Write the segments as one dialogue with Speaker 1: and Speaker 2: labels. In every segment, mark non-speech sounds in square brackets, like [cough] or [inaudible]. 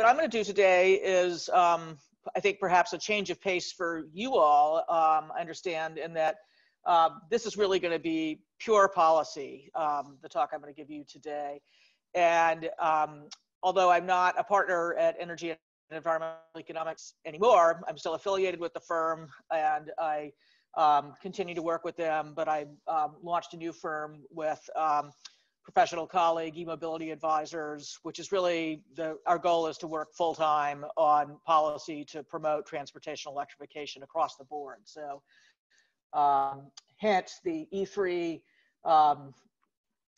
Speaker 1: what I'm going to do today is, um, I think, perhaps a change of pace for you all. Um, I understand in that uh, this is really going to be pure policy, um, the talk I'm going to give you today. And um, although I'm not a partner at Energy and Environmental Economics anymore, I'm still affiliated with the firm and I um, continue to work with them. But I launched a new firm with professional colleague, e-mobility advisors, which is really the, our goal is to work full time on policy to promote transportation electrification across the board. So, um, hence the E3 um,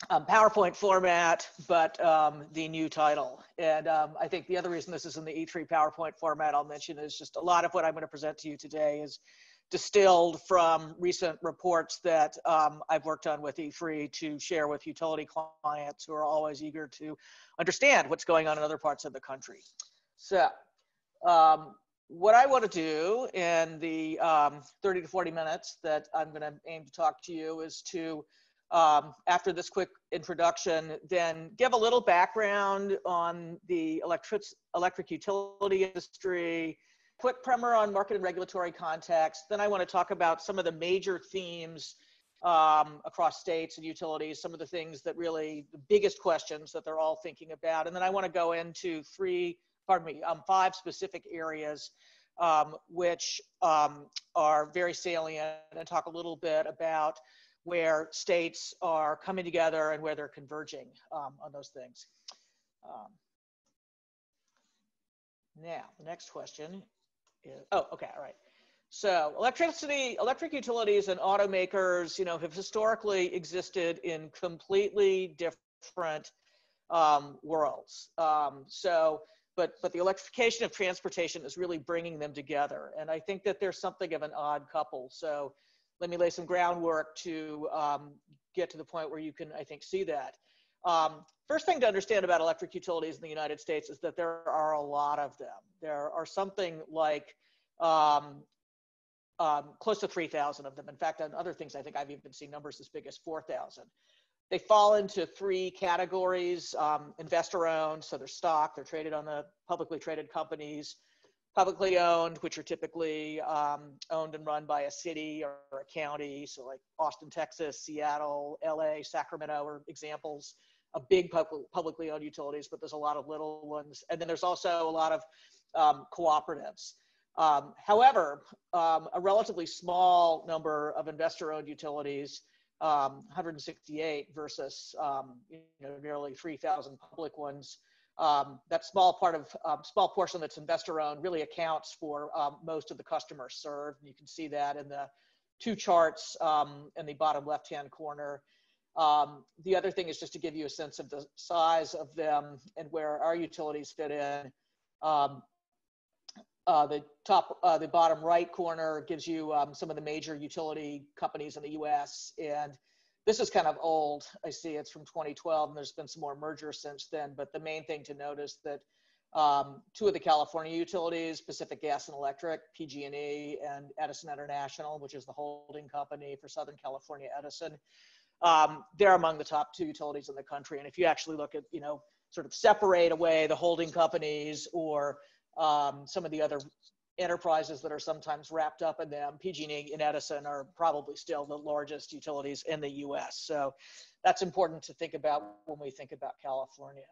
Speaker 1: um, PowerPoint format, but um, the new title. And um, I think the other reason this is in the E3 PowerPoint format I'll mention is just a lot of what I'm going to present to you today is distilled from recent reports that um, I've worked on with E3 to share with utility clients who are always eager to understand what's going on in other parts of the country. So um, what I want to do in the um, 30 to 40 minutes that I'm going to aim to talk to you is to, um, after this quick introduction, then give a little background on the electric, electric utility industry, quick primer on market and regulatory context. Then I want to talk about some of the major themes um, across states and utilities, some of the things that really, the biggest questions that they're all thinking about. And then I want to go into three, pardon me, um, five specific areas um, which um, are very salient and talk a little bit about where states are coming together and where they're converging um, on those things. Um, now, the next question oh, okay, all right. So electricity, electric utilities and automakers, you know, have historically existed in completely different um, worlds. Um, so, but but the electrification of transportation is really bringing them together, and I think that there's something of an odd couple. So, let me lay some groundwork to um, get to the point where you can, I think, see that. Um, first thing to understand about electric utilities in the United States is that there are a lot of them. There are something like um, um, close to 3,000 of them. In fact, on other things, I think I've even seen numbers as big as 4,000. They fall into three categories um, investor owned, so they're stock, they're traded on the publicly traded companies. Publicly owned, which are typically um, owned and run by a city or, or a county, so like Austin, Texas, Seattle, LA, Sacramento are examples of big publicly owned utilities, but there's a lot of little ones. And then there's also a lot of um, cooperatives. Um, however, um, a relatively small number of investor-owned utilities, um, 168 versus um, you know nearly 3,000 public ones. Um, that small part of um, small portion that's investor-owned really accounts for most of the customers served. And you can see that in the two charts in the bottom left-hand corner. Um, the other thing is just to give you a sense of the size of them and where our utilities fit in. Um, uh, the top, uh, the bottom right corner gives you um, some of the major utility companies in the U.S. And this is kind of old. I see it's from 2012, and there's been some more mergers since then. But the main thing to notice that um, two of the California utilities, Pacific Gas and Electric, PG&E, and Edison International, which is the holding company for Southern California Edison, um, they're among the top two utilities in the country. And if you actually look at, you know, sort of separate away the holding companies or um, some of the other enterprises that are sometimes wrapped up in them, PG&E and Edison are probably still the largest utilities in the U.S. So that's important to think about when we think about California.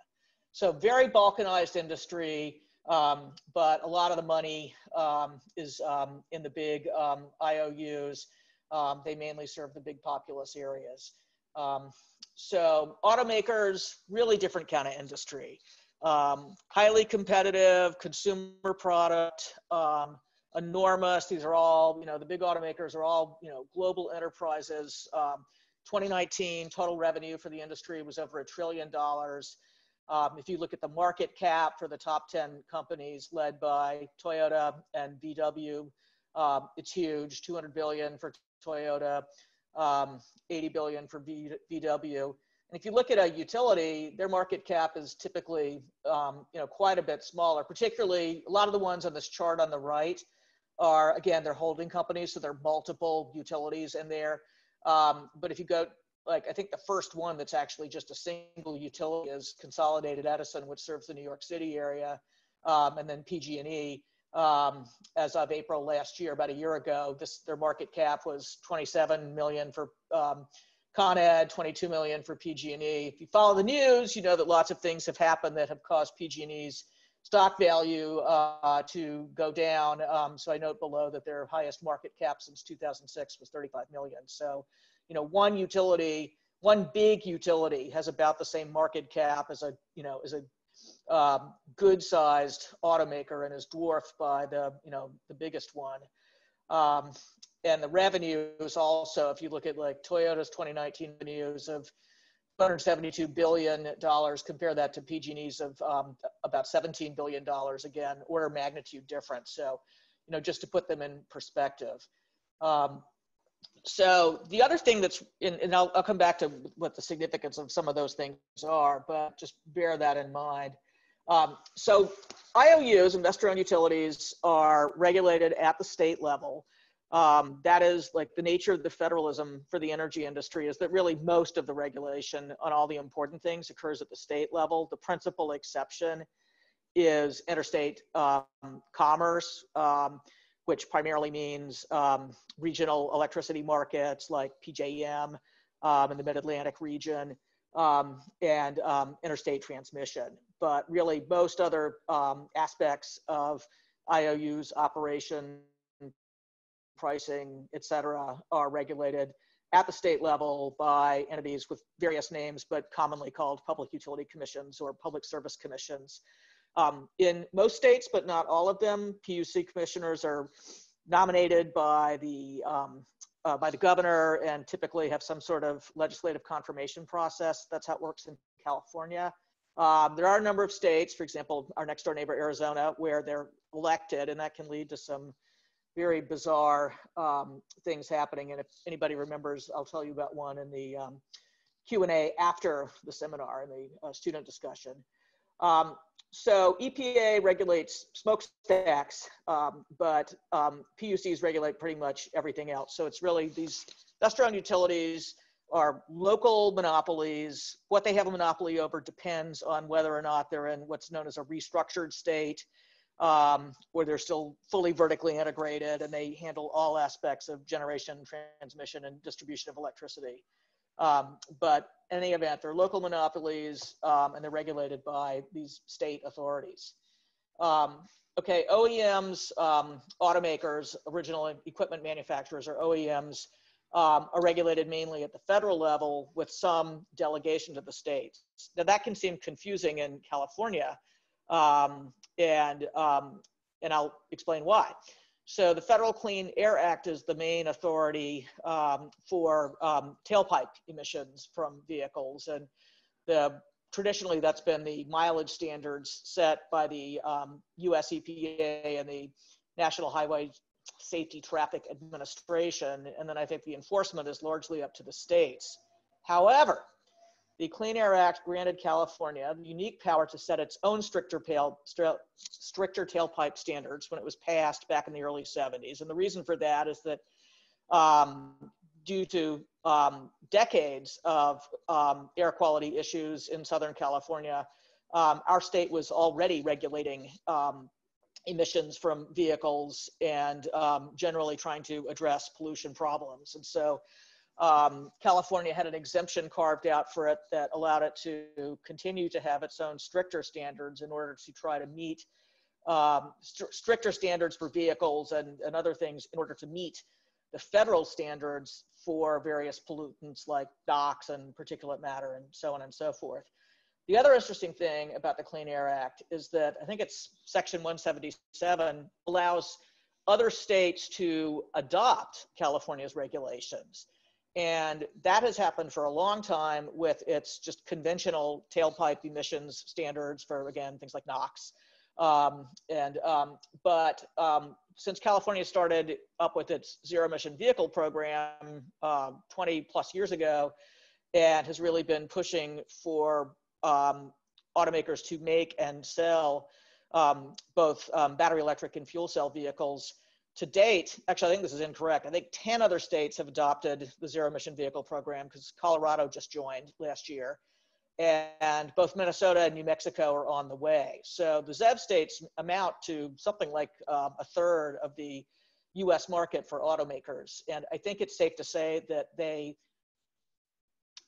Speaker 1: So very balkanized industry, um, but a lot of the money um, is um, in the big um, IOUs. Um, they mainly serve the big populous areas. Um, so automakers, really different kind of industry um, highly competitive consumer product, um, enormous. These are all, you know, the big automakers are all, you know, global enterprises. Um, 2019 total revenue for the industry was over a trillion dollars. Um, if you look at the market cap for the top 10 companies led by Toyota and VW, um, it's huge 200 billion for Toyota, um, 80 billion for v- VW. And if you look at a utility, their market cap is typically, um, you know, quite a bit smaller. Particularly, a lot of the ones on this chart on the right are again they're holding companies, so there are multiple utilities in there. Um, but if you go, like I think the first one that's actually just a single utility is Consolidated Edison, which serves the New York City area. um, and then PG&E. Um, as of April last year, about a year ago, this their market cap was 27 million for um, Con Ed, 22 million for PG&E. If you follow the news, you know that lots of things have happened that have caused PG&E's stock value uh, to go down. Um, so I note below that their highest market cap since 2006 was 35 million. So, you know, one utility, one big utility has about the same market cap as a, you know, as a um, good-sized automaker and is dwarfed by the, you know, the biggest one. Um, and the revenues also, if you look at like Toyota's 2019 revenues of 172 billion dollars, compare that to PG&E's of um, about 17 billion dollars. Again, order magnitude difference. So, you know, just to put them in perspective. Um, so the other thing that's, in, and I'll, I'll come back to what the significance of some of those things are, but just bear that in mind. Um, so IOUs, investor-owned utilities, are regulated at the state level. Um, that is like the nature of the federalism for the energy industry is that really most of the regulation on all the important things occurs at the state level. The principal exception is interstate um, commerce, um, which primarily means um, regional electricity markets like PJM um, in the mid-Atlantic region um, and interstate transmission. But really most other aspects of IOU's operation pricing, et cetera, are regulated at the state level by entities with various names, but commonly called public utility commissions or public service commissions. Um, in most states, but not all of them, PUC commissioners are nominated by the um, uh, by the governor and typically have some sort of legislative confirmation process. That's how it works in California. Um, there are a number of states, for example, our next door neighbor Arizona, where they're elected, and that can lead to some very bizarre um, things happening. And if anybody remembers, I'll tell you about one in the um, Q&A after the seminar and the uh, student discussion. Um, so EPA regulates smokestacks, um, but um, PUCs regulate pretty much everything else. So it's really these investor-owned utilities are local monopolies. What they have a monopoly over depends on whether or not they're in what's known as a restructured state um, where they're still fully vertically integrated and they handle all aspects of generation, transmission, and distribution of electricity. Um, but in any event, they're local monopolies um, and they're regulated by these state authorities. Um, okay, OEMs, um, automakers, original equipment manufacturers, or OEMs, um, are regulated mainly at the federal level with some delegation to the states. Now, that can seem confusing in California um, and, um, and I'll explain why. So the Federal Clean Air Act is the main authority um, for um, tailpipe emissions from vehicles. And the, traditionally that's been the mileage standards set by the um, US EPA and the National Highway Safety Traffic Administration. And then I think the enforcement is largely up to the states. However, the Clean Air Act granted California the unique power to set its own stricter, pale, stricter tailpipe standards when it was passed back in the early 70s. And the reason for that is that um, due to um, decades of um, air quality issues in Southern California, um, our state was already regulating um, emissions from vehicles and um, generally trying to address pollution problems. And so um, California had an exemption carved out for it that allowed it to continue to have its own stricter standards in order to try to meet um, st stricter standards for vehicles and, and other things in order to meet the federal standards for various pollutants like NOx and particulate matter and so on and so forth. The other interesting thing about the Clean Air Act is that I think it's section 177 allows other states to adopt California's regulations. And that has happened for a long time with its just conventional tailpipe emissions standards for, again, things like NOx. Um, and, um, but um, since California started up with its zero emission vehicle program uh, 20 plus years ago, and has really been pushing for um, automakers to make and sell um, both um, battery electric and fuel cell vehicles to date, actually, I think this is incorrect. I think 10 other states have adopted the zero emission vehicle program because Colorado just joined last year. and both Minnesota and New Mexico are on the way. So the ZEV states amount to something like um, a third of the US market for automakers. And I think it's safe to say that they,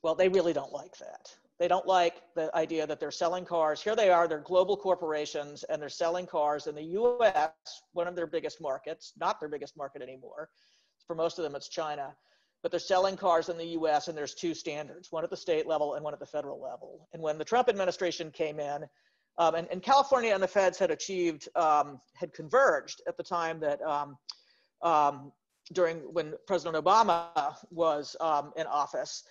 Speaker 1: well, they really don't like that. They don't like the idea that they're selling cars. Here they are, they're global corporations and they're selling cars in the US, one of their biggest markets, not their biggest market anymore. For most of them, it's China. But they're selling cars in the US and there's two standards, one at the state level and one at the federal level. And when the Trump administration came in, um, and, and, California and the feds had achieved, um, had converged at the time that um, um during when President Obama was um, in office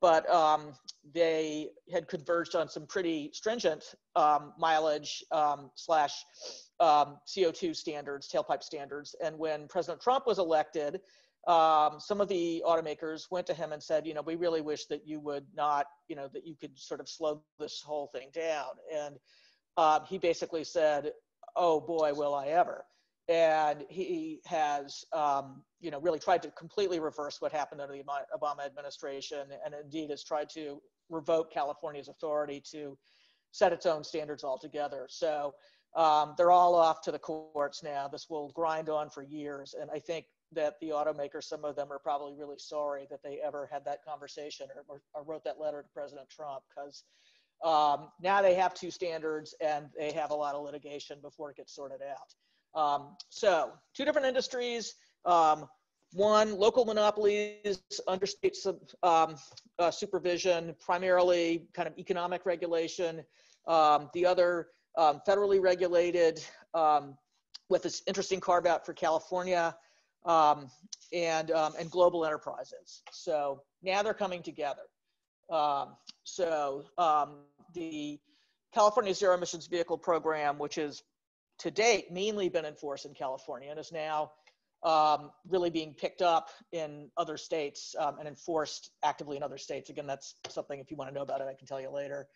Speaker 1: but um, they had converged on some pretty stringent um, mileage um, slash um, CO2 standards, tailpipe standards. And when President Trump was elected, um, some of the automakers went to him and said, you know, we really wish that you would not, you know, that you could sort of slow this whole thing down. And uh, he basically said, oh boy, will I ever and he has um, you know really tried to completely reverse what happened under the obama administration and indeed has tried to revoke california's authority to set its own standards altogether. So um, they're all off to the courts now. This will grind on for years. And i think that the automakers some of them are probably really sorry that they ever had that conversation or, or wrote that letter to president trump because um, now they have two standards and they have a lot of litigation before it gets sorted out um, so two different industries. Um, one, local monopolies under state sub, um, uh, supervision, primarily kind of economic regulation. Um, the other, um, federally regulated um, with this interesting carve out for California and, and global enterprises. So now they're coming together. so the California Zero Emissions Vehicle Program, which is to date mainly been enforced in California and is now um, really being picked up in other states um, and enforced actively in other states. Again, that's something if you want to know about it, I can tell you later.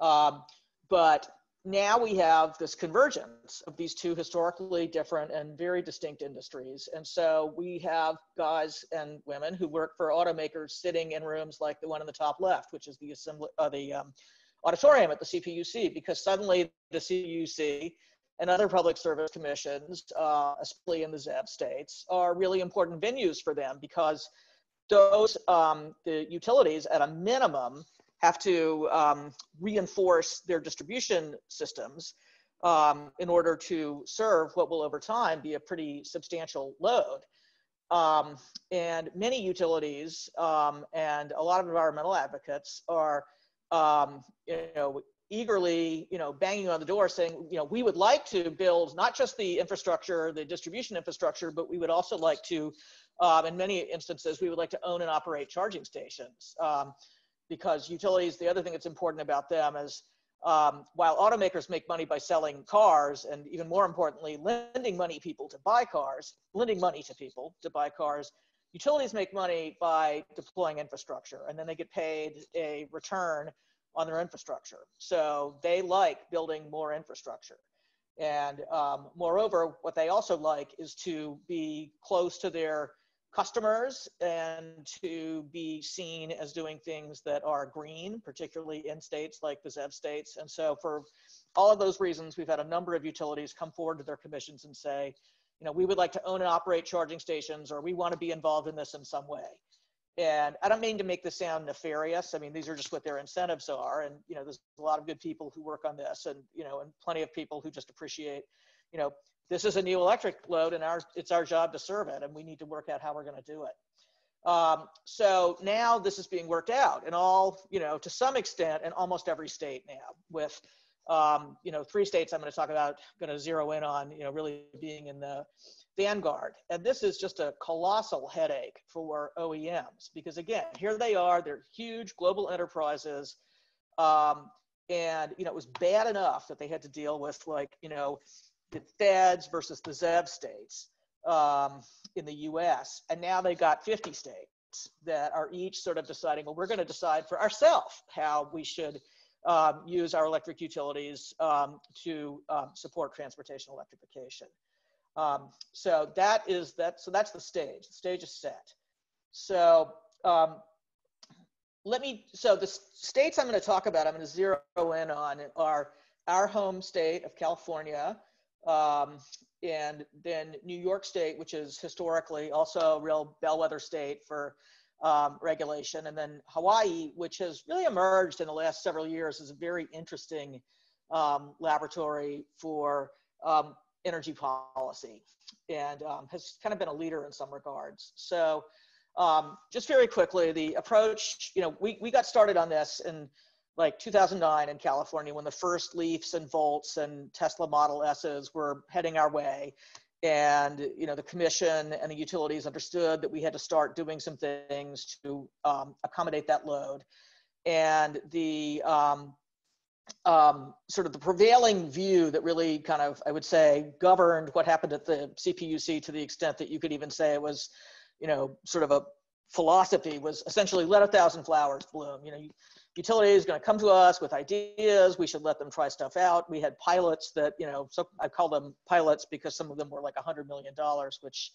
Speaker 1: Um, but now we have this convergence of these two historically different and very distinct industries. And so we have guys and women who work for automakers sitting in rooms like the one in the top left, which is the assembly, uh, the um, auditorium at the CPUC, because suddenly the CPUC and other public service commissions, uh, especially in the ZEV states, are really important venues for them because those um, the utilities at a minimum have to um, reinforce their distribution systems um, in order to serve what will over time be a pretty substantial load. Um, and many utilities um, and a lot of environmental advocates are um, you know, eagerly, you know, banging on the door saying, you know, we would like to build not just the infrastructure, the distribution infrastructure, but we would also like to, um, in many instances, we would like to own and operate charging stations. Um, because utilities, the other thing that's important about them is um, while automakers make money by selling cars, and even more importantly, lending money people to buy cars, lending money to people to buy cars, utilities make money by deploying infrastructure, and then they get paid a return on their infrastructure. So they like building more infrastructure. And um, moreover, what they also like is to be close to their customers and to be seen as doing things that are green, particularly in states like the ZEV states. And so for all of those reasons, we've had a number of utilities come forward to their commissions and say, you know, we would like to own and operate charging stations, or we want to be involved in this in some way. And I don't mean to make this sound nefarious. I mean, these are just what their incentives are. And, you know, there's a lot of good people who work on this and, you know, and plenty of people who just appreciate, you know, this is a new electric load and our, it's our job to serve it. And we need to work out how we're going to do it. Um, so now this is being worked out in all, you know, to some extent in almost every state now with, um, you know, three states I'm going to talk about, going to zero in on, you know, really being in the Vanguard. And this is just a colossal headache for OEMs because, again, here they are, they're huge global enterprises. Um, and, you know, it was bad enough that they had to deal with, like, you know, the feds versus the ZEV states um, in the US. And now they've got 50 states that are each sort of deciding, well, we're going to decide for ourselves how we should um, use our electric utilities um, to um, support transportation electrification. Um, so that is that. So that's the stage. The stage is set. So um, let me, so the states I'm going to talk about, I'm going to zero in on are our home state of California, um, and then New York State, which is historically also a real bellwether state for um, regulation, and then Hawaii, which has really emerged in the last several years as a very interesting um, laboratory for um, energy policy and um, has kind of been a leader in some regards. So um, just very quickly, the approach, you know, we, we got started on this in like 2009 in California when the first Leafs and Volts and Tesla Model S's were heading our way. And, you know, the commission and the utilities understood that we had to start doing some things to um, accommodate that load. And the um, sort of the prevailing view that really kind of, I would say, governed what happened at the CPUC to the extent that you could even say it was, you know, sort of a philosophy was essentially let a thousand flowers bloom. You know, utility is going to come to us with ideas. We should let them try stuff out. We had pilots that, you know, so I call them pilots because some of them were like a hundred million dollars, which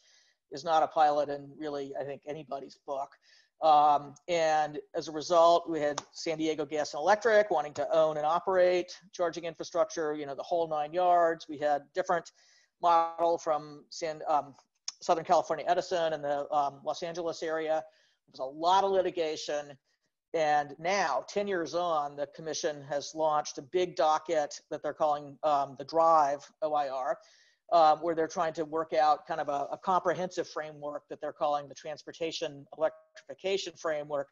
Speaker 1: is not a pilot in really, I think, anybody's book. Um, and as a result, we had San Diego Gas and Electric wanting to own and operate charging infrastructure, you know, the whole nine yards. We had different model from San, um, Southern California Edison and the um, Los Angeles area. There was a lot of litigation. And now, 10 years on, the commission has launched a big docket that they're calling um, the DRIVE OIR, um, where they're trying to work out kind of a, a, comprehensive framework that they're calling the transportation electrification framework.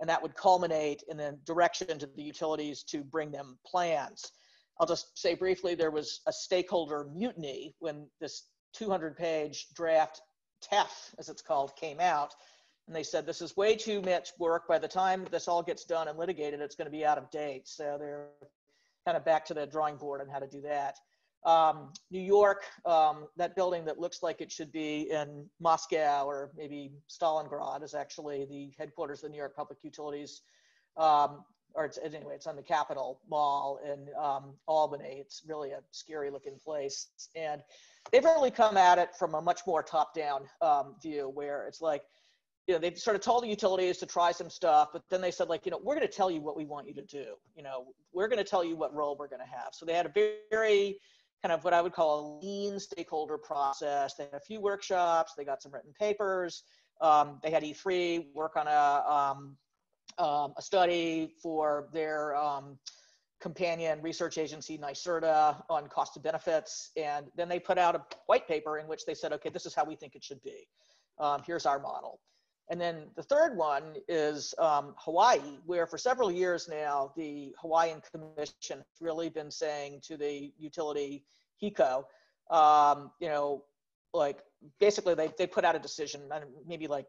Speaker 1: And that would culminate in the direction to the utilities to bring them plans. I'll just say briefly there was a stakeholder mutiny when this 200 page draft TEF, as it's called, came out. And they said, this is way too much work. By the time this all gets done and litigated, it's going to be out of date. So they're kind of back to the drawing board on how to do that. Um, New York, um, that building that looks like it should be in Moscow or maybe Stalingrad is actually the headquarters of the New York Public Utilities. Um, or it's, anyway, it's on the Capitol Mall in um, Albany. It's really a scary looking place. And they've really come at it from a much more top down um, view where it's like, you know, they've sort of told the utilities to try some stuff, but then they said like, you know, we're going to tell you what we want you to do. You know, we're going to tell you what role we're going to have. So they had a very, very kind of what I would call a lean stakeholder process. They had a few workshops, they got some written papers. Um, they had E3 work on a, um, um, a study for their um, companion research agency, NYSERDA, on cost of benefits. And then they put out a white paper in which they said, okay, this is how we think it should be. Um, here's our model. And then the third one is um, Hawaii, where for several years now, the Hawaiian Commission has really been saying to the utility HECO, um, you know, like basically they, they put out a decision maybe like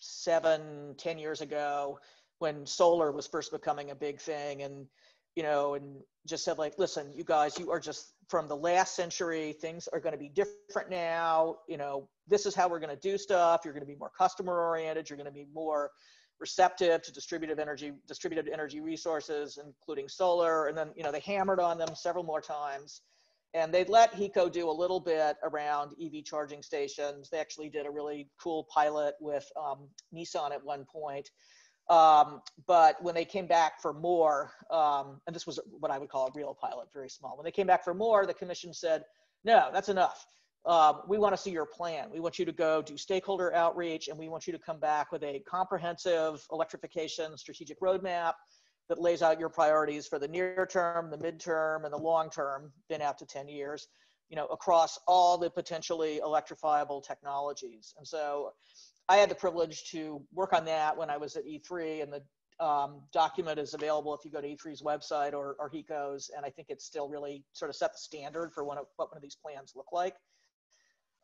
Speaker 1: seven, ten years ago when solar was first becoming a big thing and, you know, and just said like, listen, you guys, you are just from the last century, things are going to be different now. You know, this is how we're going to do stuff. You're going to be more customer oriented. You're going to be more receptive to distributed energy, distributed energy resources, including solar. And then, you know, they hammered on them several more times. And they let HECO do a little bit around EV charging stations. They actually did a really cool pilot with um, Nissan at one point. Um, but when they came back for more, um, and this was what I would call a real pilot, very small. When they came back for more, the commission said, no, that's enough. Um, we want to see your plan. We want you to go do stakeholder outreach, and we want you to come back with a comprehensive electrification strategic roadmap that lays out your priorities for the near term, the midterm, and the long term, then out to 10 years, you know, across all the potentially electrifiable technologies. And so I had the privilege to work on that when I was at E3, and the um, document is available if you go to E3's website or, or HECO's, and I think it's still really sort of set the standard for one of, what one of these plans look like.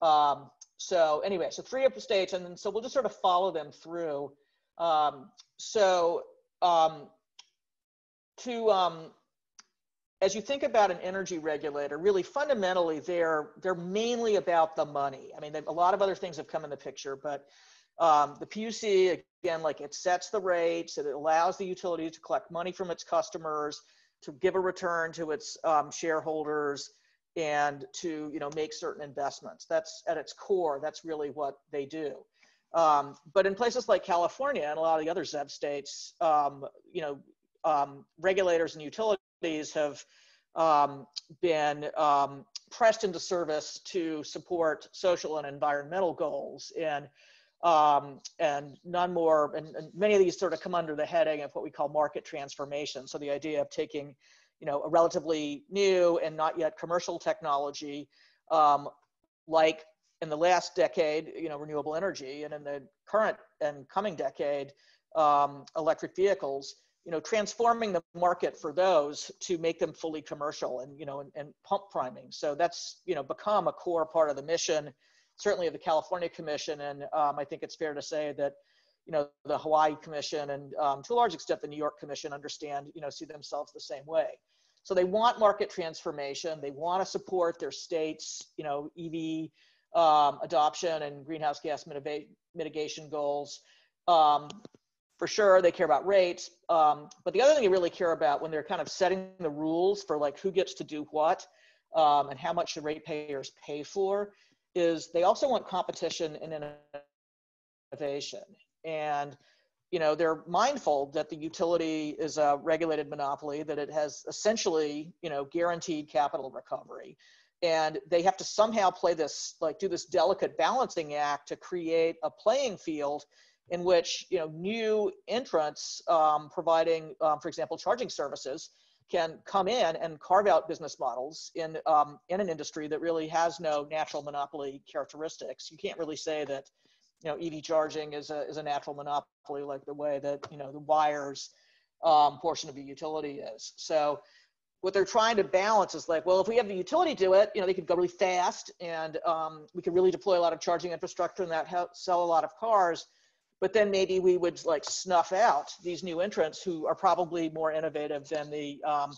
Speaker 1: Um, so anyway, so three of the states, and then so we'll just sort of follow them through. Um, so um, to um, as you think about an energy regulator, really fundamentally, they're they're mainly about the money. I mean, a lot of other things have come in the picture, but um, the PUC, again, like it sets the rates, it allows the utility to collect money from its customers, to give a return to its um, shareholders, and to you know make certain investments. That's at its core. That's really what they do. Um, but in places like California and a lot of the other ZEV states, um, you know, um, regulators and utilities have um, been pressed into service to support social and environmental goals. And um, and none more, and, and, many of these sort of come under the heading of what we call market transformation. So the idea of taking, you know, a relatively new and not yet commercial technology, um, like in the last decade, you know, renewable energy, and in the current and coming decade, um, electric vehicles, you know, transforming the market for those to make them fully commercial and, you know, and, and pump priming. So that's, you know, become a core part of the mission certainly of the California Commission, and um, I think it's fair to say that you know the Hawaii Commission and um, to a large extent the New York Commission understand you know see themselves the same way. So they want market transformation. They want to support their states you know EV um, adoption and greenhouse gas mitigation goals. Um, for sure, they care about rates. Um, but the other thing they really care about when they're kind of setting the rules for like who gets to do what um, and how much the ratepayers pay for is they also want competition and innovation. And you know they're mindful that the utility is a regulated monopoly that it has essentially you know guaranteed capital recovery and they have to somehow play this like do this delicate balancing act to create a playing field in which you know new entrants um, providing um, for example charging services can come in and carve out business models in um, in an industry that really has no natural monopoly characteristics. You can't really say that you know EV charging is a is a natural monopoly like the way that you know the wires um, portion of the utility is. So what they're trying to balance is like, well, if we have the utility do it, you know, they could go really fast, and um, we could really deploy a lot of charging infrastructure, and that help sell a lot of cars but then maybe we would like snuff out these new entrants who are probably more innovative than the um,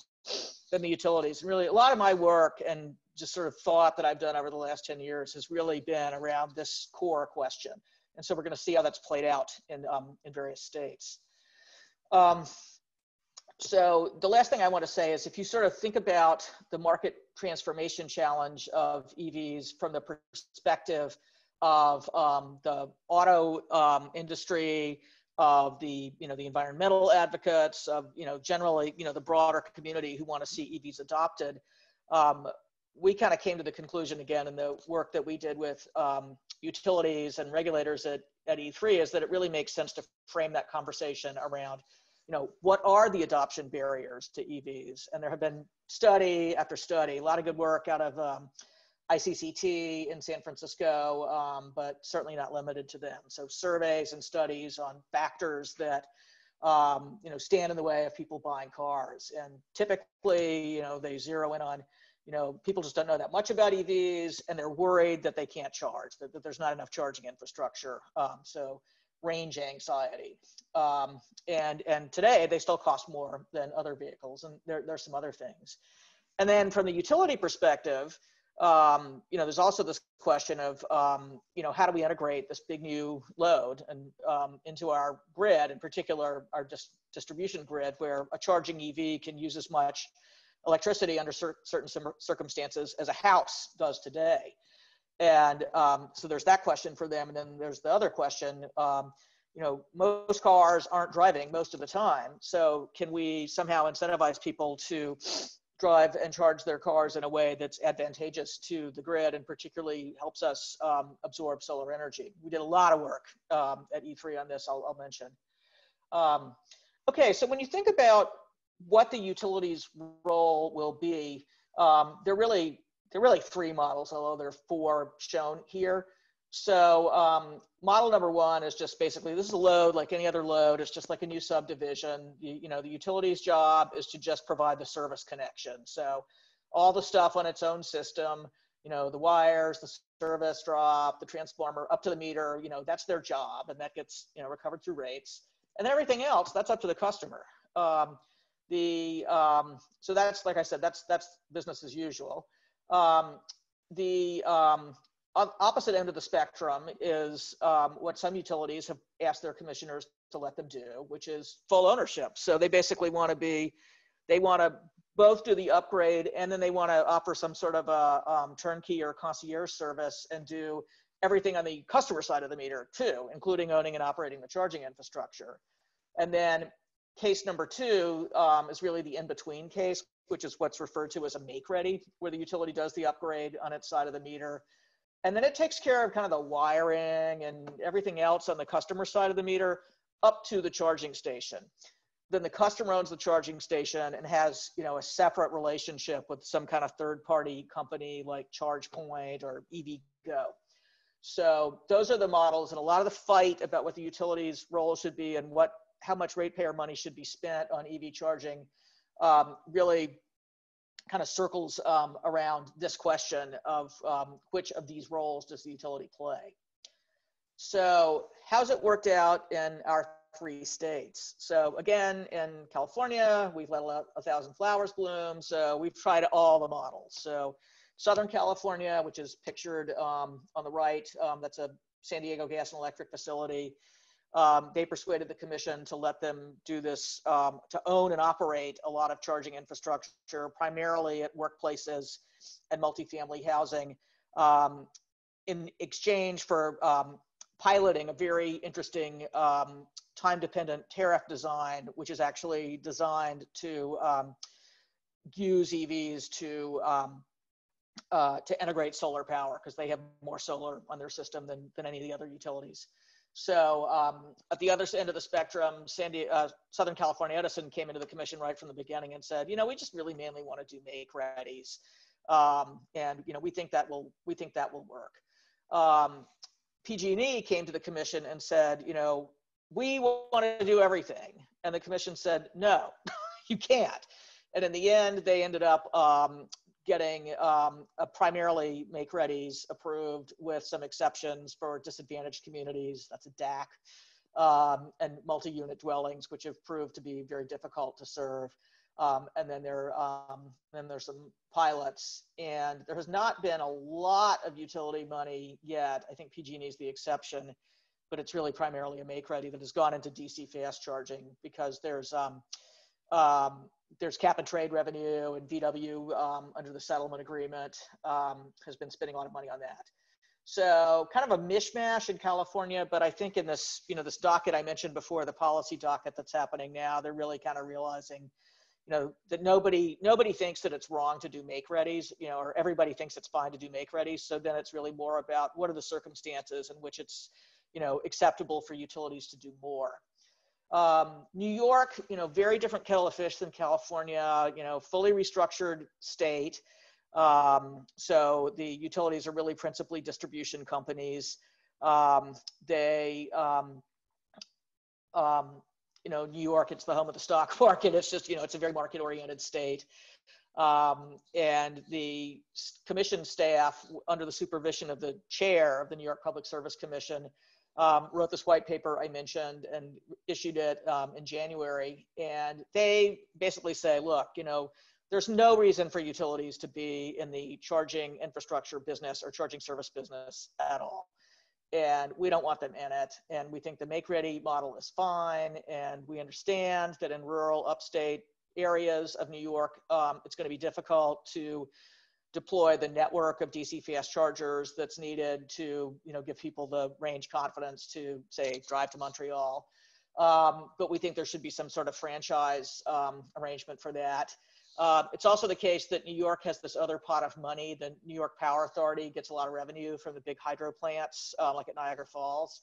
Speaker 1: than the utilities. And really, a lot of my work and just sort of thought that I've done over the last 10 years has really been around this core question. And so we're going to see how that's played out in, um, in various states. Um, so the last thing I want to say is if you sort of think about the market transformation challenge of EVs from the perspective of um, the auto um, industry, of the you know the environmental advocates, of you know generally you know the broader community who want to see EVs adopted. Um, we kind of came to the conclusion again in the work that we did with um, utilities and regulators at, at E3 is that it really makes sense to frame that conversation around you know what are the adoption barriers to EVs, and there have been study after study, a lot of good work out of um, ICCT in San Francisco, um, but certainly not limited to them. So surveys and studies on factors that um, you know stand in the way of people buying cars, and typically you know they zero in on you know people just don't know that much about EVs, and they're worried that they can't charge, that, that there's not enough charging infrastructure. Um, so range anxiety, um, and and today they still cost more than other vehicles, and there there's some other things. And then from the utility perspective, um, you know, there's also this question of, um, you know, how do we integrate this big new load and um, into our grid, in particular our dis- distribution grid, where a charging EV can use as much electricity under cer- certain circumstances as a house does today. And um, so there's that question for them, and then there's the other question. Um, you know, most cars aren't driving most of the time, so can we somehow incentivize people to drive and charge their cars in a way that's advantageous to the grid and particularly helps us um, absorb solar energy. We did a lot of work um, at E3 on this, I'll, I'll mention. Um, okay, so when you think about what the utilities role will be, um, they're really they're really three models, although there are four shown here. So um, model number one is just basically this is a load like any other load. It's just like a new subdivision. You, you know, the utility's job is to just provide the service connection. So all the stuff on its own system, you know, the wires, the service drop, the transformer up to the meter, you know, that's their job and that gets, you know, recovered through rates. And everything else, that's up to the customer. Um, the um, so that's like I said, that's that's business as usual. Um, the um, opposite end of the spectrum is um, what some utilities have asked their commissioners to let them do, which is full ownership. So they basically want to be, they want to both do the upgrade and then they want to offer some sort of a um, turnkey or concierge service and do everything on the customer side of the meter too, including owning and operating the charging infrastructure. And then case number two um, is really the in-between case, which is what's referred to as a make ready, where the utility does the upgrade on its side of the meter. And then it takes care of kind of the wiring and everything else on the customer side of the meter up to the charging station. Then the customer owns the charging station and has, you know, a separate relationship with some kind of third party company like ChargePoint or EVgo. So those are the models and a lot of the fight about what the utilities role should be and what how much ratepayer money should be spent on EV charging um, really kind of circles um, around this question of um, which of these roles does the utility play. So how's it worked out in our three states? So again, in California, we've let a thousand flowers bloom. So we've tried all the models. So Southern California, which is pictured um, on the right, um, that's a San Diego gas and electric facility. Um, they persuaded the commission to let them do this, um, to own and operate a lot of charging infrastructure, primarily at workplaces and multifamily housing, um, in exchange for um, piloting a very interesting um, time-dependent tariff design, which is actually designed to um, use EVs to uh, to integrate solar power because they have more solar on their system than, than any of the other utilities. So um, at the other end of the spectrum, Sandy, uh, Southern California Edison came into the commission right from the beginning and said, you know, we just really mainly want to do make readies, um, and you know, we think that will we think that will work. Um, PG&E came to the commission and said, you know, we want to do everything, and the commission said, no, [laughs] you can't. And in the end, they ended up um, getting um, primarily make readies approved with some exceptions for disadvantaged communities. That's a DAC. Um, and multi-unit dwellings, which have proved to be very difficult to serve. Um, and then there, um, then there's some pilots, and there has not been a lot of utility money yet. I think PG&E is the exception, but it's really primarily a make ready that has gone into DC fast charging because there's um, um, there's cap and trade revenue, and VW um, under the settlement agreement um, has been spending a lot of money on that. So kind of a mishmash in California, but I think in this, you know, this docket I mentioned before, the policy docket that's happening now, they're really kind of realizing, you know, that nobody nobody thinks that it's wrong to do make readies, you know, or everybody thinks it's fine to do make readies. So then it's really more about what are the circumstances in which it's, you know, acceptable for utilities to do more. Um, New York, you know, very different kettle of fish than California, you know, fully restructured state. Um, so the utilities are really principally distribution companies. Um, they, um, um, you know, New York, it's the home of the stock [laughs] market. It's just, you know, it's a very market oriented state. Um, and the commission staff, under the supervision of the chair of the New York Public Service Commission, um, wrote this white paper I mentioned and issued it um, in January. And they basically say, look, you know, there's no reason for utilities to be in the charging infrastructure business or charging service business at all. And we don't want them in it. And we think the make ready model is fine. And we understand that in rural upstate areas of New York, um, it's going to be difficult to deploy the network of DC fast chargers that's needed to, you know, give people the range confidence to say drive to Montreal. Um, but we think there should be some sort of franchise um, arrangement for that. Uh, it's also the case that New York has this other pot of money. The New York Power Authority gets a lot of revenue from the big hydro plants, uh, like at Niagara Falls,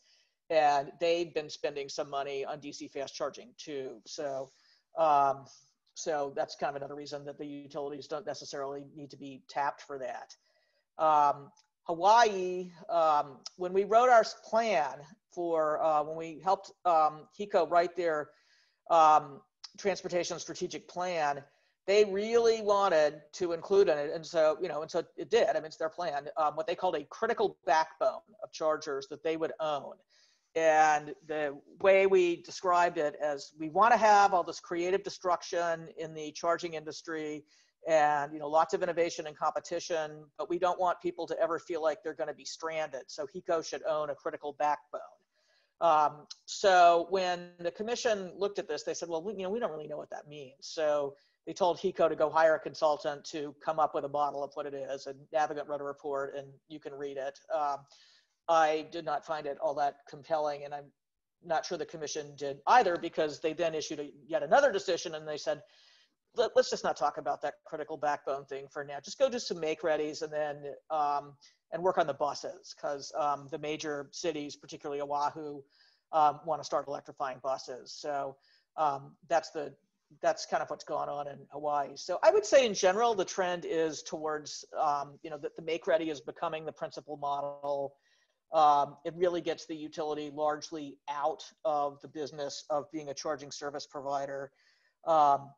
Speaker 1: and they've been spending some money on DC fast charging too. So um, so that's kind of another reason that the utilities don't necessarily need to be tapped for that. Um, Hawaii, um, when we wrote our plan for, uh, when we helped um, HECO write their um, transportation strategic plan, they really wanted to include in it. And so, you know, and so it did. I mean, it's their plan, um, what they called a critical backbone of chargers that they would own. And the way we described it as we want to have all this creative destruction in the charging industry and you know lots of innovation and competition, but we don't want people to ever feel like they're going to be stranded. So HECO should own a critical backbone. Um, so when the commission looked at this, they said, well, we, you know, we don't really know what that means. So they told HECO to go hire a consultant to come up with a model of what it is. And Navigant wrote a report, and you can read it. Um, I did not find it all that compelling, and I'm not sure the commission did either because they then issued a, yet another decision and they said, Let, us just not talk about that critical backbone thing for now. Just go do some make readies and then um, and work on the buses because um, the major cities, particularly Oahu, um, want to start electrifying buses. So um, that's the that's kind of what's going on in Hawaii. So I would say in general, the trend is towards, um, you know, that the make ready is becoming the principal model. Um, it really gets the utility largely out of the business of being a charging service provider. Um,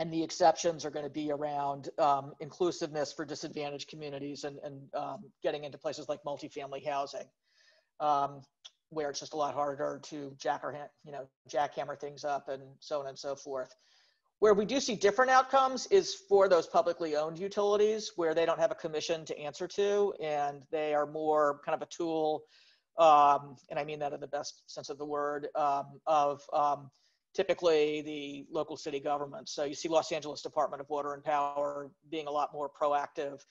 Speaker 1: and the exceptions are going to be around um, inclusiveness for disadvantaged communities and, and um, getting into places like multifamily housing, um, where it's just a lot harder to jack or, you know, jackhammer things up and so on and so forth. Where we do see different outcomes is for those publicly owned utilities where they don't have a commission to answer to and they are more kind of a tool, um, and I mean that in the best sense of the word, um, of um, typically the local city governments. So you see Los Angeles Department of Water and Power being a lot more proactive.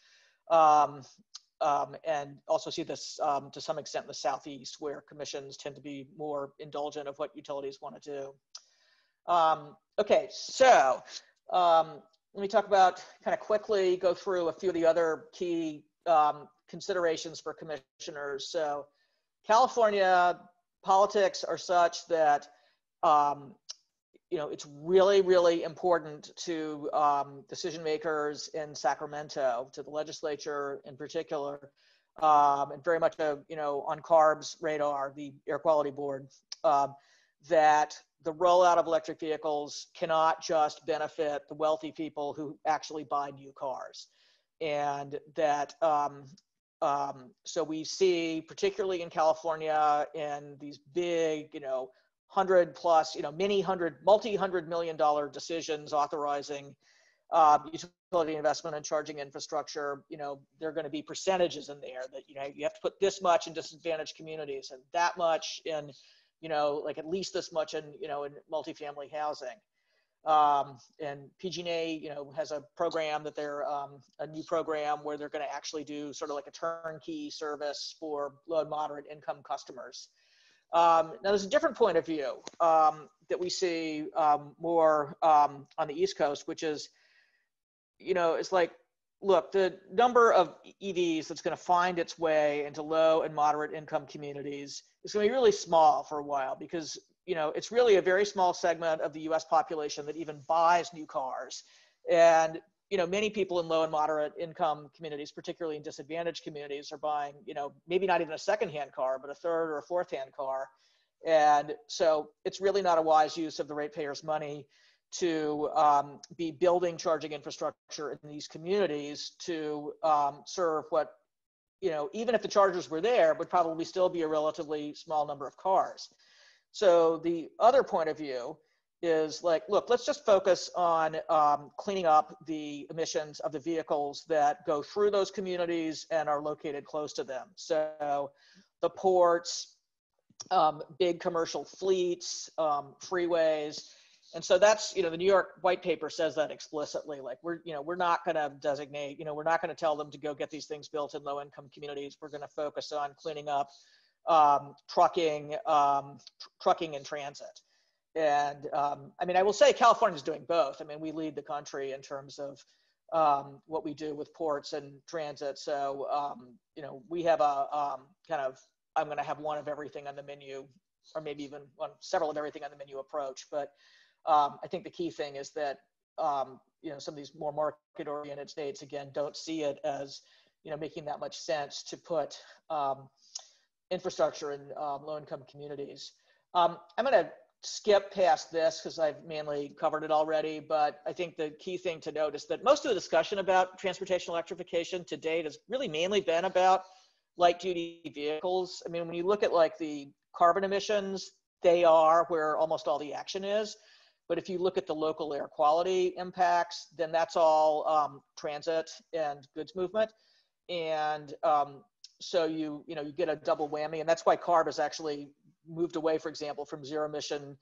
Speaker 1: Um, um, and also see this um, to some extent in the southeast where commissions tend to be more indulgent of what utilities want to do. Um, okay, so um, let me talk about kind of quickly go through a few of the other key um, considerations for commissioners. So California politics are such that um, you know it's really really important to um, decision makers in Sacramento, to the legislature in particular, um, and very much a you know on CARB's radar, the Air Quality Board, um, that the rollout of electric vehicles cannot just benefit the wealthy people who actually buy new cars. And that, um, um, so we see, particularly in California, in these big, you know, hundred plus, you know, many hundred, multi hundred million dollar decisions authorizing uh, utility investment and charging infrastructure, you know, there are going to be percentages in there that, you know, you have to put this much in disadvantaged communities and that much in you know, like at least this much in, you know, in multifamily housing. Um, and PG&E, you know, has a program that they're um, a new program where they're going to actually do sort of like a turnkey service for low and moderate income customers. Um, now, there's a different point of view um, that we see um, more um, on the East Coast, which is, you know, it's like look, the number of EVs that's going to find its way into low and moderate income communities is going to be really small for a while because you know it's really a very small segment of the U.S. population that even buys new cars, and you know many people in low and moderate income communities, particularly in disadvantaged communities, are buying you know maybe not even a second-hand car, but a third or a fourth-hand car, and so it's really not a wise use of the ratepayers' money to um, be building charging infrastructure in these communities to um, serve what, you know, even if the chargers were there, would probably still be a relatively small number of cars. So the other point of view is like, look, let's just focus on um, cleaning up the emissions of the vehicles that go through those communities and are located close to them. So the ports, um, big commercial fleets, um, freeways, and so that's you know the new york white paper says that explicitly like we're you know we're not going to designate you know we're not going to tell them to go get these things built in low income communities. We're going to focus on cleaning up um, trucking um, tr- trucking and transit. And um, i mean i will say california is doing both. I mean we lead the country in terms of um, what we do with ports and transit. So um, you know we have a um, kind of i'm going to have one of everything on the menu or maybe even several of everything on the menu approach. But um, I think the key thing is that um, you know some of these more market-oriented states again don't see it as you know making that much sense to put um, infrastructure in um, low-income communities. Um, I'm going to skip past this because I've mainly covered it already, but I think the key thing to note is that most of the discussion about transportation electrification to date has really mainly been about light duty vehicles. I mean, when you look at like the carbon emissions, they are where almost all the action is. But if you look at the local air quality impacts, then that's all um, transit and goods movement. And um, so you, you know, you get a double whammy. And that's why CARB has actually moved away, for example, from zero emission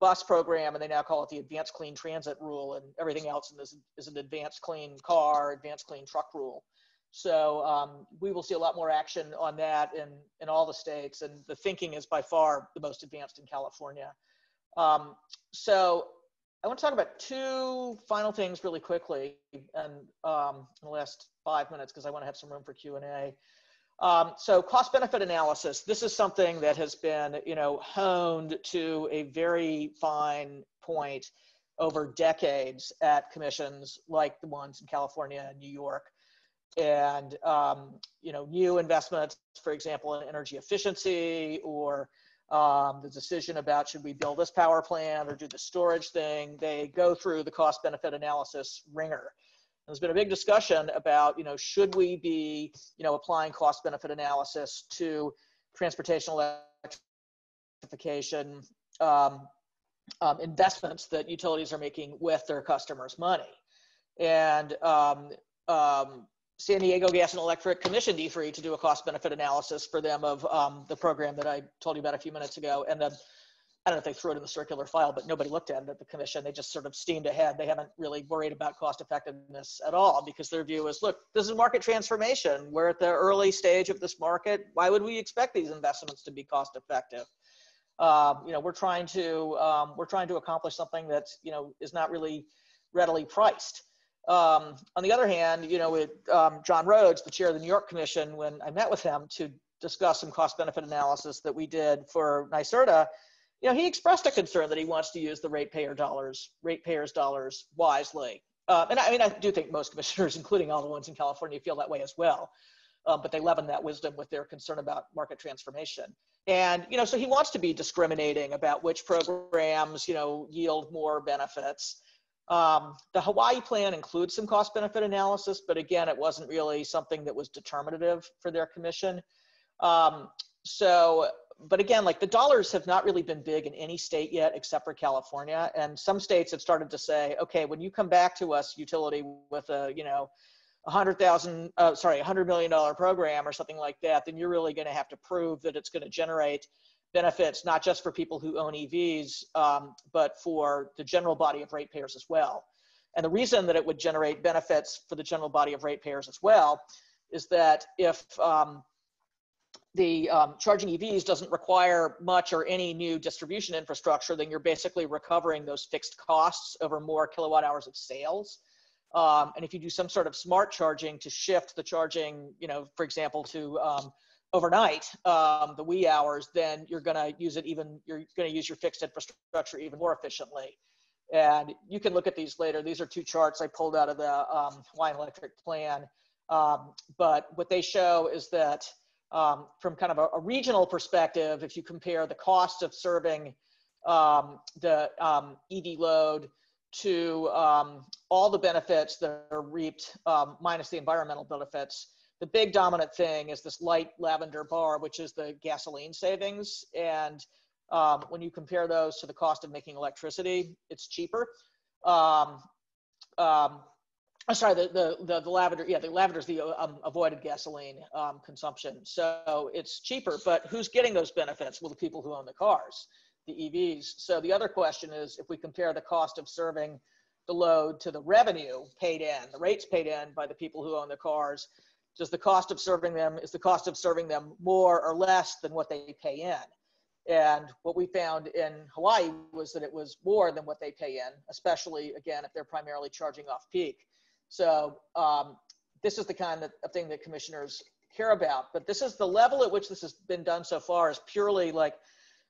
Speaker 1: bus program, and they now call it the advanced clean transit rule, and everything else in this is an advanced clean car, advanced clean truck rule. So um, we will see a lot more action on that in, in all the states. And the thinking is by far the most advanced in California. Um, so I want to talk about two final things really quickly and um, in the last five minutes because I want to have some room for Q&A. Um, so cost benefit analysis, this is something that has been, you know, honed to a very fine point over decades at commissions like the ones in California and New York. And, um, you know, new investments, for example, in energy efficiency or um, the decision about should we build this power plant or do the storage thing, they go through the cost benefit analysis ringer. There's been a big discussion about, you know, should we be, you know, applying cost benefit analysis to transportation electrification um, um, investments that utilities are making with their customers' money. And um, um, San Diego Gas and Electric commissioned E3 to do a cost benefit analysis for them of um, the program that I told you about a few minutes ago. And then I don't know if they threw it in the circular file, but nobody looked at it at the commission. They just sort of steamed ahead. They haven't really worried about cost effectiveness at all because their view is, look, this is market transformation. We're at the early stage of this market. Why would we expect these investments to be cost effective? Um, you know, we're trying to um, we're trying to accomplish something that you know is not really readily priced. Um, on the other hand, you know, with um, John Rhodes, the chair of the New York Commission, when I met with him to discuss some cost benefit analysis that we did for NYSERDA, you know, he expressed a concern that he wants to use the ratepayer dollars, ratepayers' dollars wisely. Uh, and I, I, mean, I do think most commissioners, [laughs] including all the ones in California, feel that way as well. Um, but they leaven that wisdom with their concern about market transformation. And you know, so he wants to be discriminating about which programs, you know, yield more benefits. Um, the Hawaii plan includes some cost benefit analysis, but again, it wasn't really something that was determinative for their commission. Um, so but again, like the dollars have not really been big in any state yet except for California. And some states have started to say, okay, when you come back to us, utility, with a, you know, a hundred thousand, uh, sorry, a hundred million dollar program or something like that, then you're really going to have to prove that it's going to generate benefits, not just for people who own EVs, um, but for the general body of ratepayers as well. And the reason that it would generate benefits for the general body of ratepayers as well is that if um, the um, charging EVs doesn't require much or any new distribution infrastructure, then you're basically recovering those fixed costs over more kilowatt hours of sales. Um, and if you do some sort of smart charging to shift the charging, you know, for example, to um, overnight, um, the wee hours, then you're going to use it even, you're going to use your fixed infrastructure even more efficiently. And you can look at these later. These are two charts I pulled out of the um, Hawaiian Electric plan. Um, but what they show is that um, from kind of a, a, regional perspective, if you compare the cost of serving um, the um, EV load to all the benefits that are reaped minus the environmental benefits, the big dominant thing is this light lavender bar, which is the gasoline savings. And um, when you compare those to the cost of making electricity, it's cheaper. Um, um, I'm sorry, the, the, the, the, lavender, yeah, the lavender is the um, avoided gasoline um, consumption. So it's cheaper, but who's getting those benefits? Well, the people who own the cars, the EVs. So the other question is if we compare the cost of serving the load to the revenue paid in, the rates paid in by the people who own the cars, does the cost of serving them, is the cost of serving them more or less than what they pay in? And what we found in Hawaii was that it was more than what they pay in, especially again, if they're primarily charging off peak. So um, this is the kind of, thing that commissioners care about. But this is the level at which this has been done so far is purely like,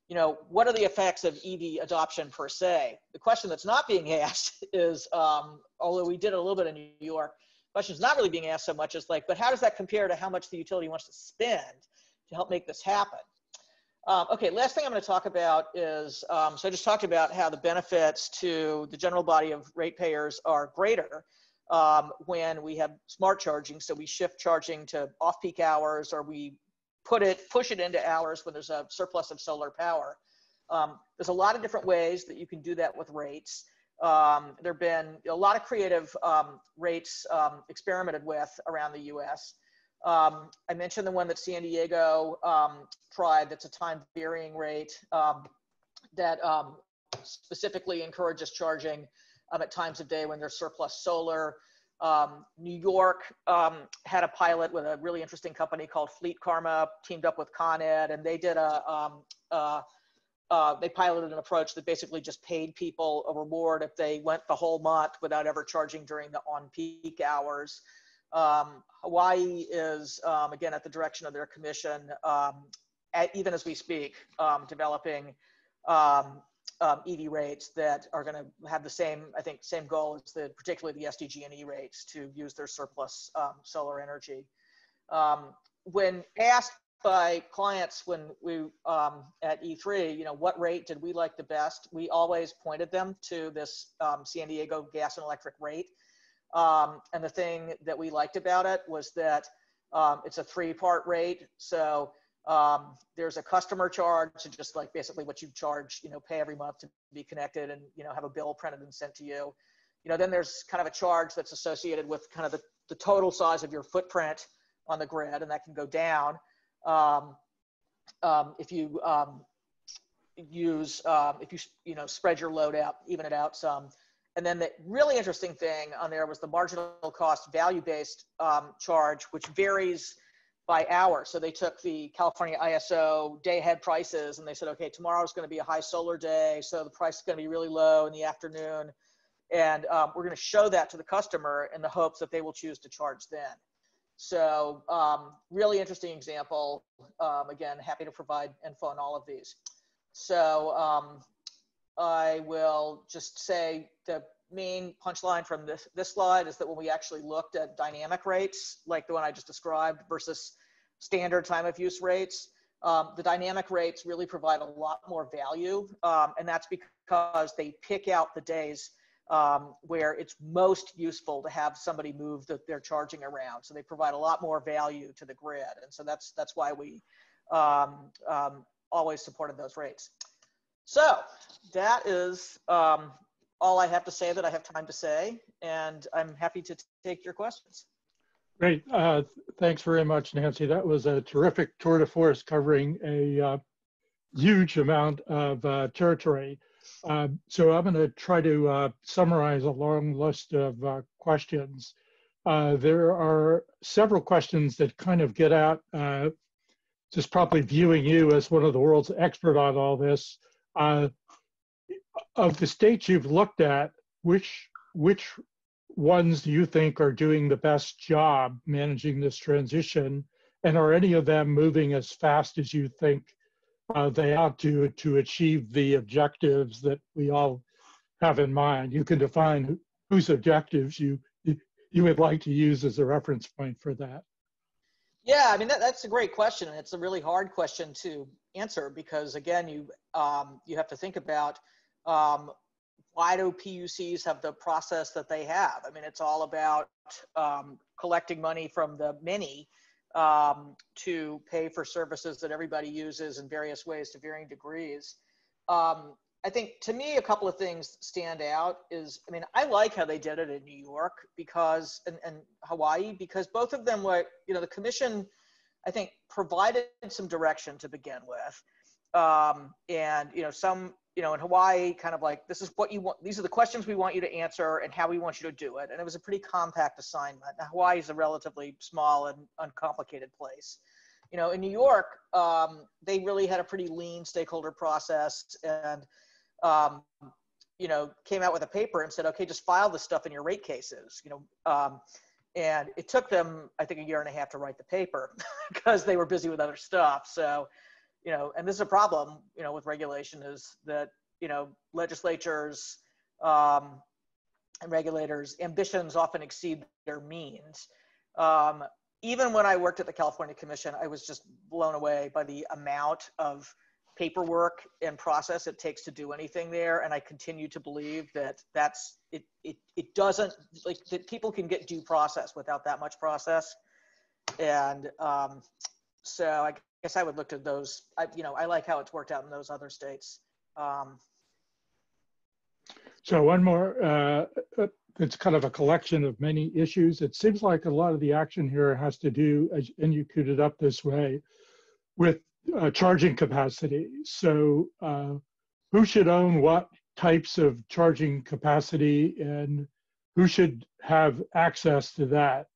Speaker 1: you know, what are the effects of EV adoption per se? The question that's not being [laughs] asked is, um, although we did a little bit in New York, question is not really being asked so much as like, but how does that compare to how much the utility wants to spend to help make this happen? Um, okay, last thing I'm going to talk about is, um, so I just talked about how the benefits to the general body of ratepayers are greater um, when we have smart charging. So we shift charging to off-peak hours, or we put it push it into hours when there's a surplus of solar power. Um, there's a lot of different ways that you can do that with rates. Um, there have been a lot of creative um, rates um, experimented with around the U.S. Um, I mentioned the one that San Diego tried. That's a time varying rate that specifically encourages charging um, at times of day when there's surplus solar. Um, New York um, had a pilot with a really interesting company called FleetCarma, teamed up with Con Ed, and they did a um, uh, they piloted an approach that basically just paid people a reward if they went the whole month without ever charging during the on-peak hours. Um, Hawaii is um, again at the direction of their commission, um, at, even as we speak, um, developing um, um, EV rates that are going to have the same, I think, same goal as the particularly the SDG&E rates to use their surplus solar energy. when asked by clients when we um, at E3, you know, what rate did we like the best? We always pointed them to this um, San Diego gas and electric rate. Um, and the thing that we liked about it was that um, it's a three-part rate. So um, there's a customer charge, so just like basically what you charge, you know, pay every month to be connected and you know have a bill printed and sent to you. You know, then there's kind of a charge that's associated with kind of the, the total size of your footprint on the grid, and that can go down um, um, if you um, use, um, if you, you know, spread your load out, even it out some. And then the really interesting thing on there was the marginal cost value-based um, charge, which varies by hour. So they took the California ISO day ahead prices and they said, okay, tomorrow is going to be a high solar day. So the price is going to be really low in the afternoon. And um, we're going to show that to the customer in the hopes that they will choose to charge then. So um, really interesting example. Um, again, happy to provide info on all of these. So um, I will just say the main punchline from this, this slide is that when we actually looked at dynamic rates, like the one I just described versus standard time of use rates, um, the dynamic rates really provide a lot more value. Um, and that's because they pick out the days um, where it's most useful to have somebody move the, their charging around. So they provide a lot more value to the grid. And so that's, that's why we um, um, always supported those rates. So that is um, all I have to say that I have time to say. And I'm happy to take your questions.
Speaker 2: Great. Uh, thanks very much, Nancy. That was a terrific tour de force covering a uh, huge amount of uh, territory. Uh, so I'm going to try to uh, summarize a long list of uh, questions. Uh, there are several questions that kind of get at uh, just probably viewing you as one of the world's expert on all this. Uh, of the states you've looked at, which which ones do you think are doing the best job managing this transition? And are any of them moving as fast as you think uh, they ought to to achieve the objectives that we all have in mind. You can define whose objectives you you would like to use as a reference point for that.
Speaker 1: Yeah, I mean that, that's a great question, and it's a really hard question to answer because again, you um, you have to think about um, why do PUCs have the process that they have? I mean, it's all about um, collecting money from the many um, to pay for services that everybody uses in various ways to varying degrees. Um, I think to me, a couple of things stand out is, I mean, I like how they did it in New York because, and, and Hawaii, because both of them were, you know, the commission, I think, provided some direction to begin with. Um, and, you know, some you know, in Hawaii, kind of like this is what you want. These are the questions we want you to answer and how we want you to do it. And it was a pretty compact assignment. Now, Hawaii is a relatively small and uncomplicated place. You know, in New York, um, they really had a pretty lean stakeholder process and, um, you know, came out with a paper and said, okay, just file this stuff in your rate cases. You know, um, and it took them, I think, a year and a half to write the paper [laughs] because they were busy with other stuff. So you know, and this is a problem, you know, with regulation is that, you know, legislatures um, and regulators' ambitions often exceed their means. Um, even when I worked at the California Commission, I was just blown away by the amount of paperwork and process it takes to do anything there. And I continue to believe that that's, it, it, it doesn't, like, that people can get due process without that much process. And um, so I guess I would look at those. I, you know, I like how it's worked out in those other states. Um,
Speaker 2: so one more, uh, uh, it's kind of a collection of many issues. It seems like a lot of the action here has to do, and you could it up this way, with uh, charging capacity. So uh, who should own what types of charging capacity and who should have access to that?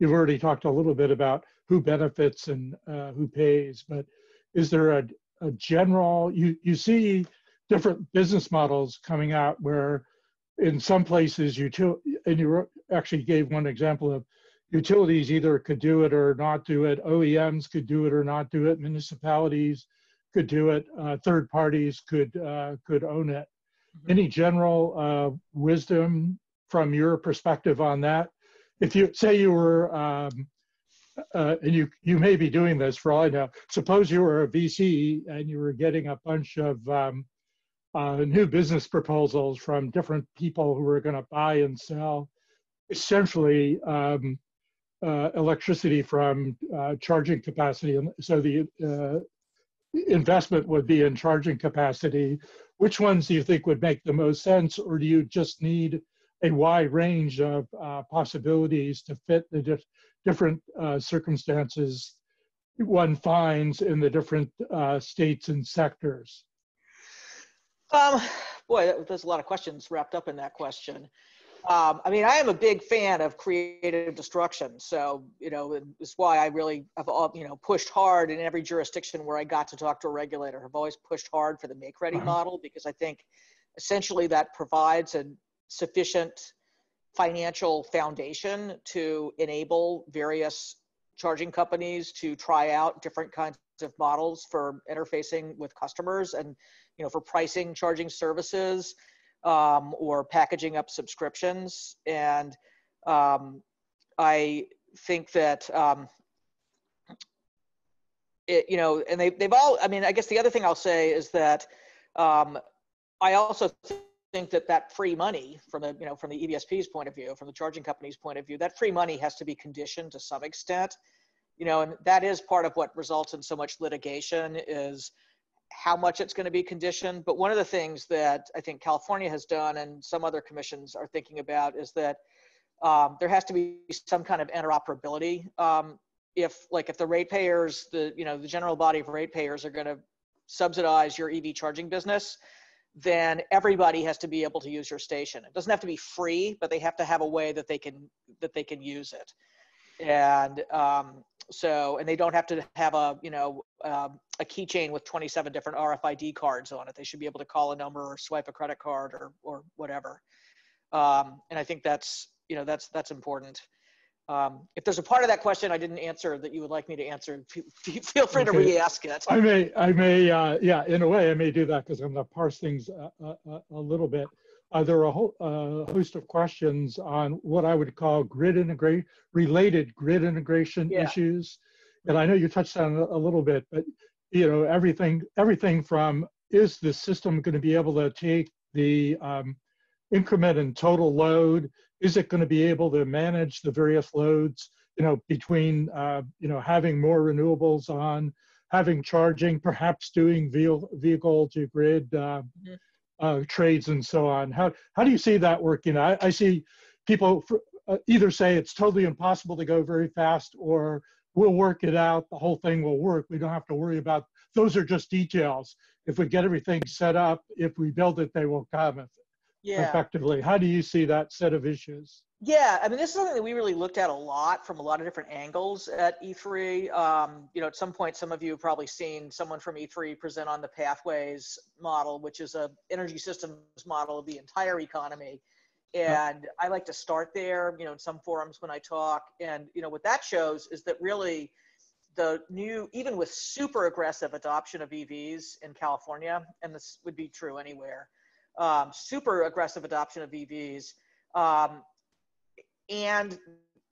Speaker 2: You've already talked a little bit about who benefits and uh, who pays, but is there a, a general, you, you see different business models coming out where in some places util and you actually gave one example of utilities either could do it or not do it oems could do it or not do it municipalities could do it uh, third parties could uh, could own it mm-hmm. any general uh, wisdom from your perspective on that if you say you were um, uh, and you you may be doing this for all I know. Suppose you were a VC and you were getting a bunch of um, uh, new business proposals from different people who are going to buy and sell essentially um, uh, electricity from uh, charging capacity. And so the uh, investment would be in charging capacity. Which ones do you think would make the most sense, or do you just need a wide range of uh, possibilities to fit the different uh, circumstances one finds in the different states and sectors?
Speaker 1: Um, boy, there's a lot of questions wrapped up in that question. Um, I mean, I am a big fan of creative destruction. So, you know, it's why I really have, all, you know, pushed hard in every jurisdiction where I got to talk to a regulator. I've always pushed hard for the make ready uh-huh. model because I think essentially that provides a sufficient financial foundation to enable various charging companies to try out different kinds of models for interfacing with customers and you know, for pricing, charging services, um, or packaging up subscriptions. And um, I think that, um, it, you know, and they, they've all, I mean, I guess the other thing I'll say is that um, I also think that that free money from the, you know, from the EVSP's point of view, from the charging company's point of view, that free money has to be conditioned to some extent you know and that is part of what results in so much litigation is how much it's going to be conditioned. But one of the things that I think California has done and some other commissions are thinking about is that um, there has to be some kind of interoperability. Um, if like if the ratepayers, the you know the general body of ratepayers are going to subsidize your EV charging business, then everybody has to be able to use your station. It doesn't have to be free, but they have to have a way that they can that they can use it. And um, so, and they don't have to have a, you know, um, a keychain with 27 different RFID cards on it. They should be able to call a number or swipe a credit card or, or whatever. Um, and I think that's, you know, that's, that's important. Um, if there's a part of that question I didn't answer that you would like me to answer, [laughs] feel free okay. to re-ask it.
Speaker 2: I may, I may, uh, yeah, in a way I may do that because I'm going to parse things a, a, a little bit uh, there are a whole uh, host of questions on what I would call grid integrate related grid integration yeah. issues. And I know you touched on it a little bit, but you know everything everything from is the system going to be able to take the um, increment and total load? Is it going to be able to manage the various loads? You know, between uh, you know having more renewables on, having charging, perhaps doing vehicle to grid. Uh, mm-hmm uh, trades and so on. How, how do you see that working? I, I see people uh, either say it's totally impossible to go very fast or we'll work it out, the whole thing will work. We don't have to worry about, those are just details. If we get everything set up, if we build it, they will come yeah. effectively. How do you see that set of issues?
Speaker 1: Yeah, I mean, this is something that we really looked at a lot from a lot of different angles at E3. Um, you know, at some point, some of you have probably seen someone from E3 present on the Pathways model, which is a energy systems model of the entire economy. And yep. I like to start there, you know, in some forums when I talk. And, you know, what that shows is that really the new, even with super aggressive adoption of EVs in California, and this would be true anywhere, um, super aggressive adoption of EVs, um, and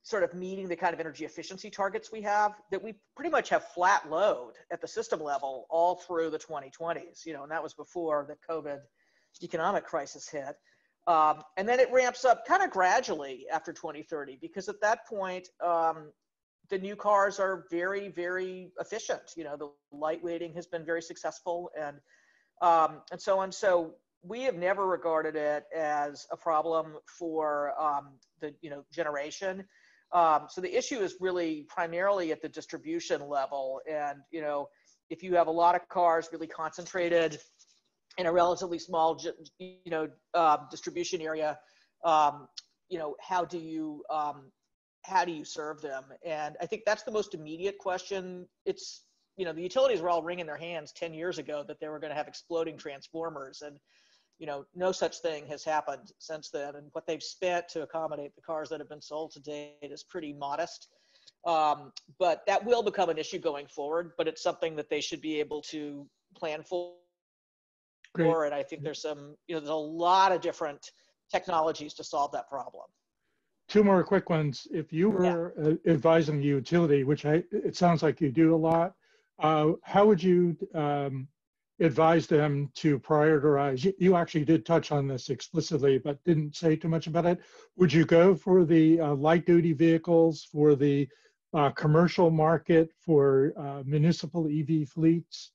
Speaker 1: sort of meeting the kind of energy efficiency targets we have that we pretty much have flat load at the system level all through the 2020s you know and that was before the covid economic crisis hit. Um, and then it ramps up kind of gradually after 2030 because at that point um, the new cars are very very efficient. You know the lightweighting has been very successful and um, and so on. So we have never regarded it as a problem for um, the you know generation. Um, so the issue is really primarily at the distribution level, and you know if you have a lot of cars really concentrated in a relatively small you know uh, distribution area, um, you know, how do you um, how do you serve them? And I think that's the most immediate question. It's you know the utilities were all wringing their hands 10 years ago that they were going to have exploding transformers and you know no such thing has happened since then. And what they've spent to accommodate the cars that have been sold to date is pretty modest. Um, but that will become an issue going forward but it's something that they should be able to plan for. Great. and i think there's some you know there's a lot of different technologies to solve that problem.
Speaker 2: Two more quick ones. If you were yeah. uh, advising the utility which i it sounds like you do a lot uh, how would you um, advise them to prioritize? You, you, actually did touch on this explicitly, but didn't say too much about it. Would you go for the uh, light duty vehicles, for the uh, commercial market, for uh, municipal EV fleets?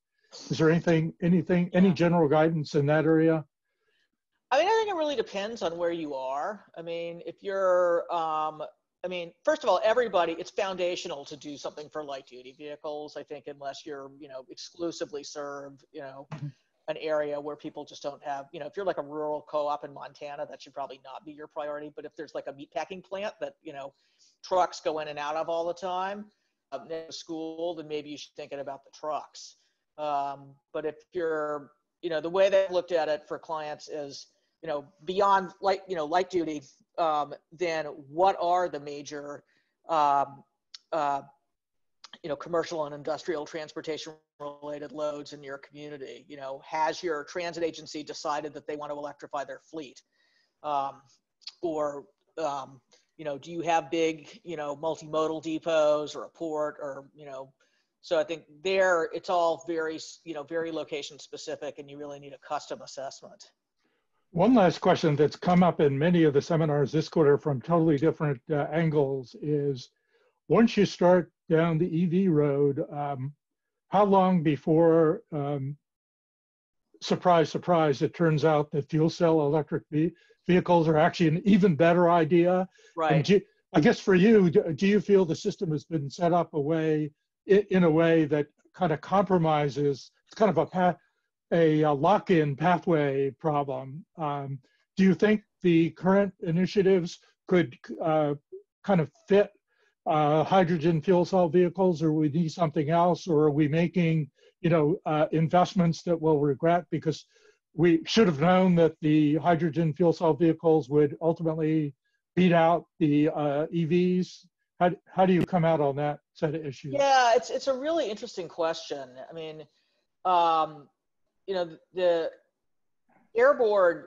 Speaker 2: Is there anything, anything, any general guidance in that area?
Speaker 1: I mean, I think it really depends on where you are. I mean, if you're um, I mean, first of all, everybody, it's foundational to do something for light duty vehicles. I think unless you're, you know, exclusively serve, you know, mm-hmm. an area where people just don't have, you know, if you're like a rural co-op in Montana, that should probably not be your priority. But if there's like a meatpacking plant that, you know, trucks go in and out of all the time, um, school, then maybe you should thinking about the trucks. Um, but if you're, you know, the way they looked at it for clients is, you know, beyond light, you know, light duty, um, then what are the major, um, uh, you know, commercial and industrial transportation related loads in your community? You know, has your transit agency decided that they want to electrify their fleet? Um, or, um, you know, do you have big, you know, multimodal depots or a port or, you know, so I think there it's all very, you know, very location specific and you really need a custom assessment.
Speaker 2: One last question that's come up in many of the seminars this quarter from totally different uh, angles is once you start down the EV road, um, how long before, um, surprise, surprise, it turns out that fuel cell electric ve vehicles are actually an even better idea?
Speaker 1: Right.
Speaker 2: You, I guess for you, do you feel the system has been set up a way, in a way that kind of compromises, it's kind of a path, a, a lock-in pathway problem. Um, do you think the current initiatives could uh, kind of fit uh, hydrogen fuel cell vehicles, or we need something else, or are we making you know uh, investments that we'll regret because we should have known that the hydrogen fuel cell vehicles would ultimately beat out the uh, EVs? How, how do you come out on that set of issues?
Speaker 1: Yeah, it's it's a really interesting question. I mean, um, you know, the Air Board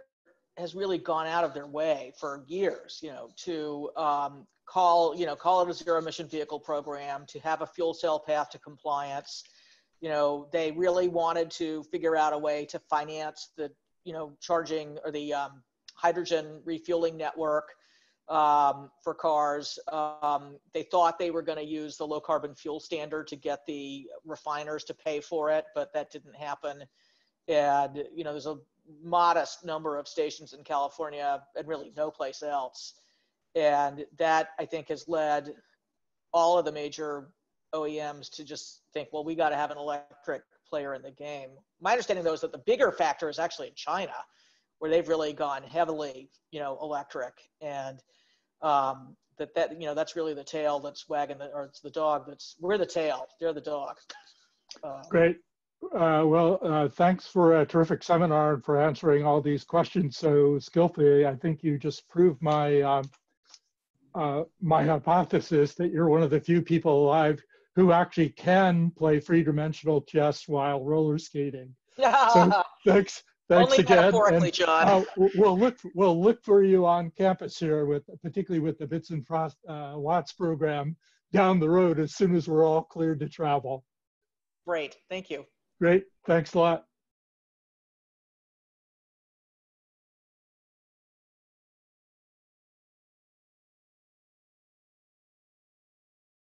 Speaker 1: has really gone out of their way for years, you know, to um, call, you know, call it a zero emission vehicle program, to have a fuel cell path to compliance. You know, they really wanted to figure out a way to finance the, you know, charging or the um, hydrogen refueling network um, for cars. Um, they thought they were going to use the low carbon fuel standard to get the refiners to pay for it, but that didn't happen and you know there's a modest number of stations in California and really no place else, and that I think has led all of the major OEMs to just think, well, we got to have an electric player in the game. My understanding though is that the bigger factor is actually in China, where they've really gone heavily, you know, electric, and um, that that you know that's really the tail that's wagging the or it's the dog that's we're the tail, they're the dog.
Speaker 2: Great. Uh, well, uh, thanks for a terrific seminar and for answering all these questions so skillfully. I think you just proved my um, uh, my hypothesis that you're one of the few people alive who actually can play three-dimensional chess while roller skating. so [laughs] thanks, thanks
Speaker 1: Only
Speaker 2: again.
Speaker 1: Metaphorically, and, John. Uh,
Speaker 2: we'll look we'll look for you on campus here with particularly with the Bits and Frost, uh, Watts program down the road as soon as we're all cleared to travel.
Speaker 1: Great, thank you.
Speaker 2: Great. Thanks a lot.